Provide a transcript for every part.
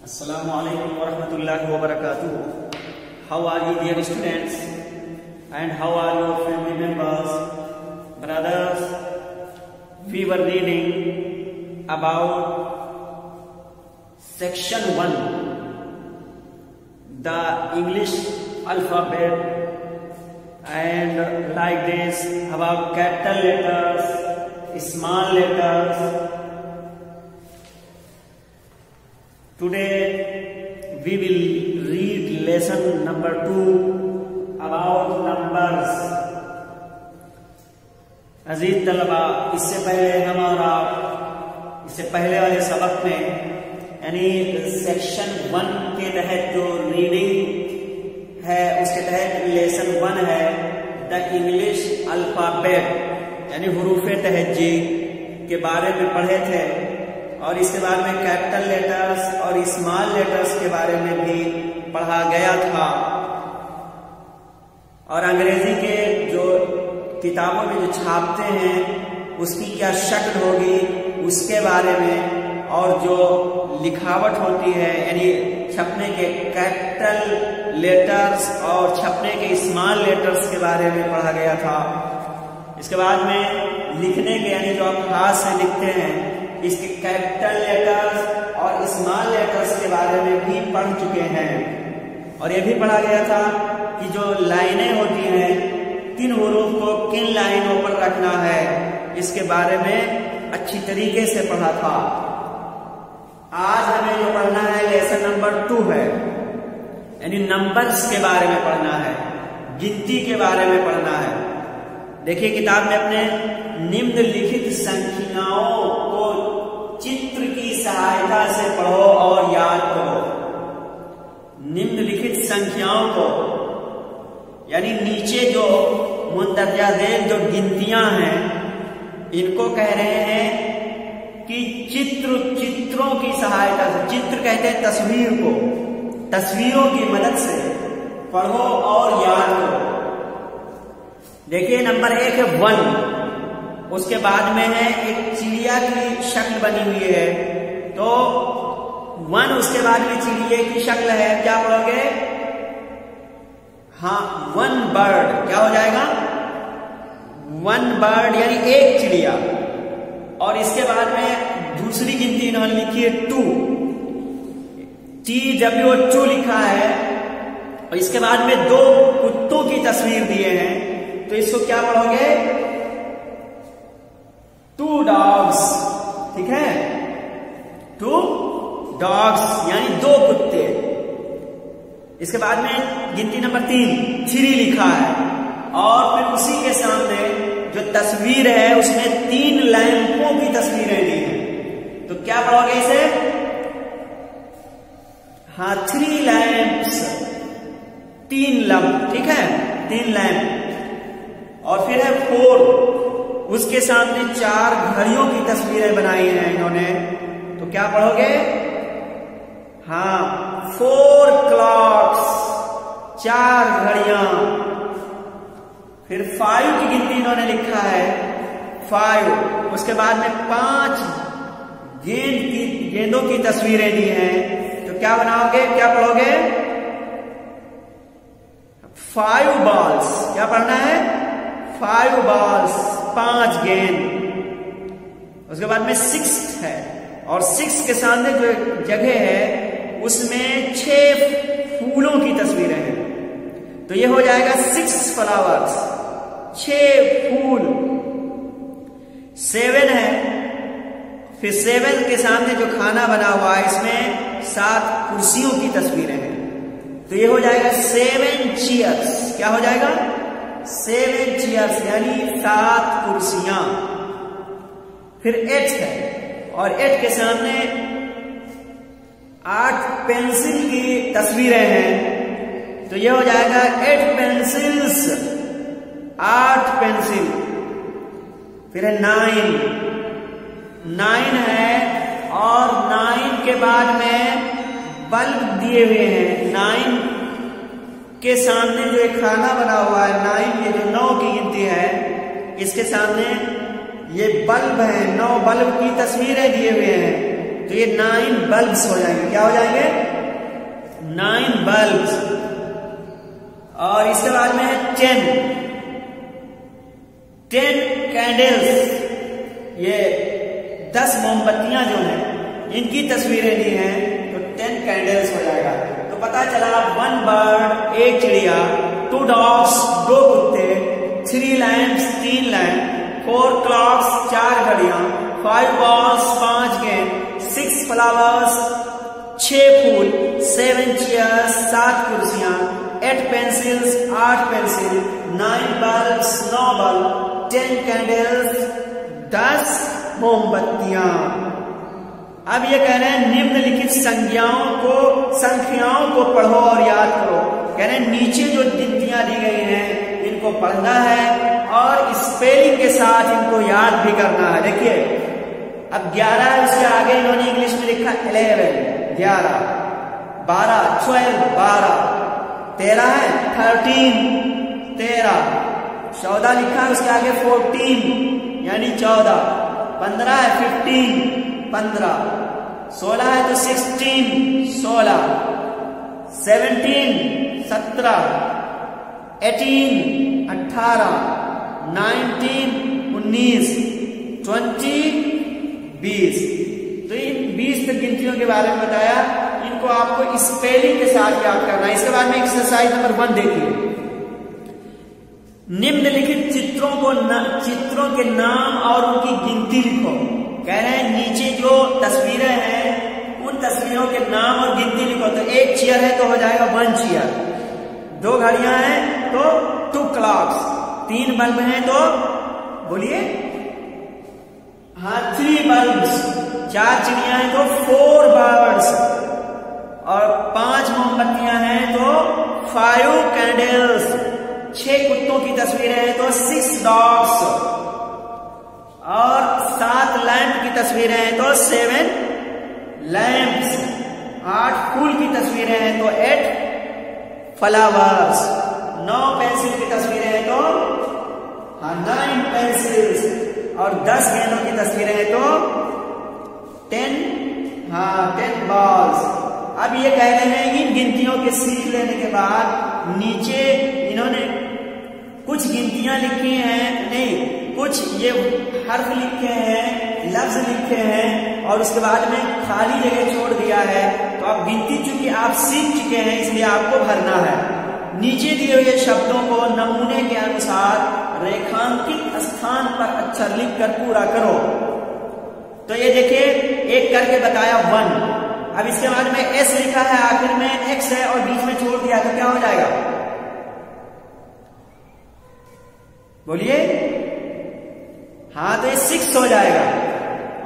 Assalamu alaikum warahmatullahi wabarakatuh. How are you dear students? And how are your family members? Brothers, we were reading about section 1, the English alphabet and like this about capital letters, small letters, Today, we will read lesson number two about numbers. अज़ीज़ तलबा, इससे पहले हमारा, इससे पहले वाले सबक में, यानी सेक्शन वन के तहत जो रीडिंग है, उसके तहत लेसन वन है द इंग्लिश अल्फ़ाबेट यानी हरूफ तहजी के बारे में पढ़े थे और इसके बाद में कैपिटल लेटर्स और स्मॉल लेटर्स के बारे में भी पढ़ा गया था। और अंग्रेज़ी के जो किताबों में जो छापते हैं, उसकी क्या शक्ल होगी, उसके बारे में और जो लिखावट होती है, यानी छपने के कैपिटल लेटर्स और छपने के स्मॉल लेटर्स के बारे में पढ़ा गया था। इसके बाद में लिखने के, यानी जो आप हाथ से लिखते हैं इसके कैपिटल लेटर्स और स्मॉल लेटर्स के बारे में भी पढ़ चुके हैं। और यह भी पढ़ा गया था कि जो लाइनें होती हैं किन हरूफ को किन लाइनों पर रखना है, इसके बारे में अच्छी तरीके से पढ़ा था। आज हमें जो पढ़ना है लेसन नंबर टू है। यानी नंबर्स के बारे में पढ़ना है, गिनती के बारे में पढ़ना है। देखिए किताब में अपने निम्नलिखित संख्याओं को चित्र की सहायता से पढ़ो और याद करो। निम्नलिखित संख्याओं को, यानी नीचे जो मुंदरजा देर जो गिनतियाँ हैं, इनको कह रहे हैं कि चित्र चित्रों की सहायता से, चित्र कहते हैं तस्वीर को, तस्वीरों की मदद से पढ़ो और याद करो। देखिए नंबर एक है वन। उसके बाद में है, एक चिड़िया की शक्ल बनी हुई है। तो वन, उसके बाद में चिड़िया की शक्ल है, क्या पढ़ोगे हाँ वन बर्ड क्या हो जाएगा? वन बर्ड यानी एक चिड़िया। और इसके बाद में दूसरी गिनती इन्होंने लिखी है टू टी डब्ल्यू टू लिखा है, और इसके बाद में दो कुत्तों की तस्वीर दिए हैं तो इसको क्या पढ़ोगे टू डॉग्स ठीक है? टू डॉग्स यानी दो कुत्ते। इसके बाद में गिनती नंबर तीन थ्री लिखा है। और फिर उसी के सामने जो तस्वीर है, उसमें तीन लैंपों की तस्वीरें दी हैं। तो क्या पढ़ोगे इसे? हाँ थ्री लैंप्स तीन लैंप ठीक है? तीन लैंप और फिर है फोर उसके सामने चार घड़ियों की तस्वीरें बनाई हैं इन्होंने। तो क्या पढ़ोगे? हाँ फोर क्लॉक्स चार घड़िया। फिर फाइव की गिनती इन्होंने लिखा है फाइव उसके बाद में पाँच गेंद की, गेंदों की तस्वीरें दी हैं। तो क्या बनाओगे? क्या पढ़ोगे? फाइव बॉल्स क्या पढ़ना है? फाइव बॉल्स पाँच गेंद। उसके बाद में सिक्स है। और सिक्स के सामने जो जगह है, उसमें छह फूलों की तस्वीरें हैं। तो ये हो जाएगा सिक्स फ्लावर्स छह फूल। सेवन है। फिर सेवन के सामने जो खाना बना हुआ है, इसमें सात कुर्सियों की तस्वीरें हैं। तो ये हो जाएगा सेवन चीयर्स क्या हो जाएगा? सेवन चेयर्स, यानी सात कुर्सियाँ। फिर एट है, और एट के सामने आठ पेंसिल की तस्वीरें हैं। तो यह हो जाएगा एट पेंसिल्स, आठ पेंसिल। फिर है नाइन। नाइन है, और नाइन के बाद में बल्ब दिए हुए हैं। नाइन के सामने जो एक खाना बना हुआ है नाइन ये जो नौ की गिनती है, इसके सामने ये बल्ब है, नौ बल्ब की तस्वीरें दिए हुए हैं। तो ये नाइन बल्ब्स हो जाएँगे। क्या हो जाएँगे? Nine bulbs. और इसके बाद में है टेन। Ten candles. ये दस मोमबत्तियाँ जो हैं, इनकी तस्वीरें दी हैं तो टेन कैंडल्स हो जाएगा। पता चला वन बर्ड एक चिड़िया टू डॉग्स दो कुत्ते थ्री लैंप्स तीन लैंप फोर क्लॉक्स चार घड़ियाँ फाइव बॉल्स पाँच गेंद सिक्स फ्लावर्स छह फूल सेवन चेयर्स सात कुर्सियाँ एट पेंसिल्स आठ पेंसिल नाइन बल्ब नौ बल्ब टेन कैंडल्स दस मोमबत्तियाँ। अब ये कह रहे हैं, निम्नलिखित संज्ञाओं को, संख्याओं को पढ़ो और याद करो। कह रहे हैं, नीचे जो गिनतियाँ दी गई हैं, इनको पढ़ना है और स्पेलिंग के साथ इनको याद भी करना है। देखिए, अब 11 है उसके आगे इन्होंने इंग्लिश में लिखा 11 11 12 12 12 तेरह है थर्टीन तेरह, चौदह लिखा है, उसके आगे फोर्टीन यानी चौदह, पंद्रह है फिफ्टीन पंद्रह सोलह है तो सिक्सटीन सोलह सेवनटीन सत्रह एटीन अठारह नाइनटीन उन्नीस ट्वेंटी बीस। तो इन बीस तक गिनतियों के बारे में बताया इनको आपको स्पेलिंग के साथ याद करना है। इसके बाद में एक्सरसाइज नंबर वन देखिए। निम्नलिखित चित्रों को न, चित्रों के नाम और उनकी गिनती लिखो। कह रहे हैं, नीचे जो तस्वीरें हैं, उन तस्वीरों के नाम और गिनती लिखो तो एक चेयर है तो हो जाएगा वन चेयर दो घड़ियाँ हैं तो टू क्लॉक्स तीन बल्ब हैं तो बोलिए हाँ थ्री बल्ब्स चार चिड़िया हैं तो फोर बर्ड्स और पाँच मोमबत्तियाँ हैं तो फाइव कैंडल्स छह कुत्तों की तस्वीरें हैं तो सिक्स डॉग्स और लैंप की तस्वीरें हैं तो सेवन लैंप्स आठ फूल की तस्वीरें हैं तो एट फ्लावर्स नौ पेंसिल की तस्वीरें हैं तो हाँ नाइन पेंसिल्स और दस गेंदों की तस्वीरें हैं तो टेन हाँ टेन बॉल्स अब ये कह रहे हैं इन गिनतियों के सीख लेने के बाद नीचे इन्होंने कुछ गिनतियाँ लिखी हैं, नहीं कुछ ये हर्फ लिखे हैं, लफ्ज लिखे हैं और उसके बाद में खाली जगह छोड़ दिया है। तो आप गिनती चूँकि आप सीख चुके हैं, इसलिए आपको भरना है। नीचे दिए हुए शब्दों को नमूने के अनुसार रेखांकित स्थान पर अक्षर लिख कर पूरा करो। तो ये देखिए, एक करके बताया वन। अब इसके बाद में एस लिखा है, आखिर में एक्स है और बीच में छोड़ दिया तो क्या हो जाएगा? बोलिए। हाँ तो ये सिक्स हो जाएगा।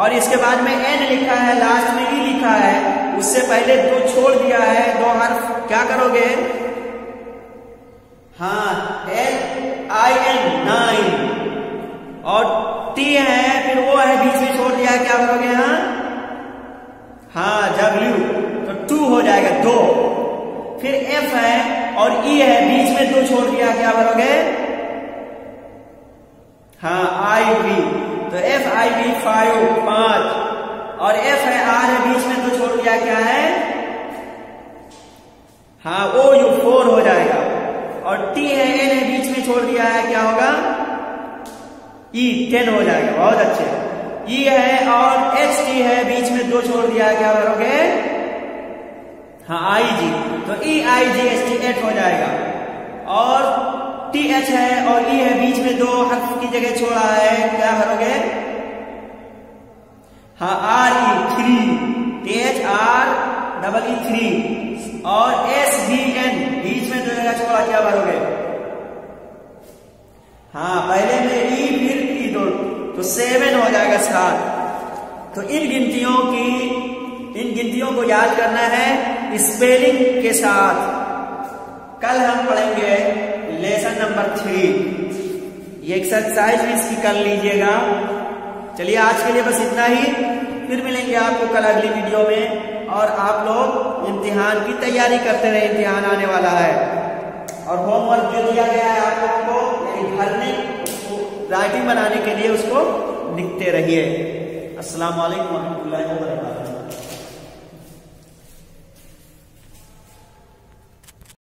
और इसके बाद में एन लिखा है लास्ट में ई लिखा है। उससे पहले दो छोड़ दिया है, दो हर्फ क्या करोगे? हाँ एल आई एन नाइन और टी है, फिर वो है, बीच में छोड़ दिया है, क्या करोगे? हाँ? हाँ डब्ल्यू तो टू हो जाएगा, दो। फिर एफ़ है और ई है, बीच में दो छोड़ दिया क्या भरोगे हाँ आई बी तो एफ़ आई बी फाइव पाँच. और एफ़ है आर है, बीच में दो छोड़ दिया क्या है? हाँ ओ यू फोर हो जाएगा. और टी है एन है, बीच में छोड़ दिया है, क्या होगा? ई टेन हो जाएगा, बहुत अच्छे. ई है और एच टी है, बीच में दो छोड़ दिया है, क्या करोगे? हाँ आई जी तो E I G S T eight हो जाएगा. और टी एच है और ई है, बीच जगह छोड़ा है, क्या करोगे? हाँ R E three H R double E three और एस बी एन बीच में दो जगह छोड़ा, क्या भरोगे हाँ पहले में ई फिर ई दो तो सेवन हो जाएगा सात तो इन गिनतियों की, इन गिनतियों को याद करना है स्पेलिंग के साथ। कल हम पढ़ेंगे लेसन नंबर थ्री ये एक्सरसाइज भी इसकी कर लीजिएगा। चलिए, आज के लिए बस इतना ही। फिर मिलेंगे आपको कल अगली वीडियो में। और आप लोग इम्तिहान की तैयारी करते रहे। इम्तिहान आने वाला है। और होमवर्क जो दिया गया है आप लोगों को घर में राइटिंग बनाने के लिए उसको लिखते रहिए। अस्सलाम वालेकुम रहमतुल्लाहि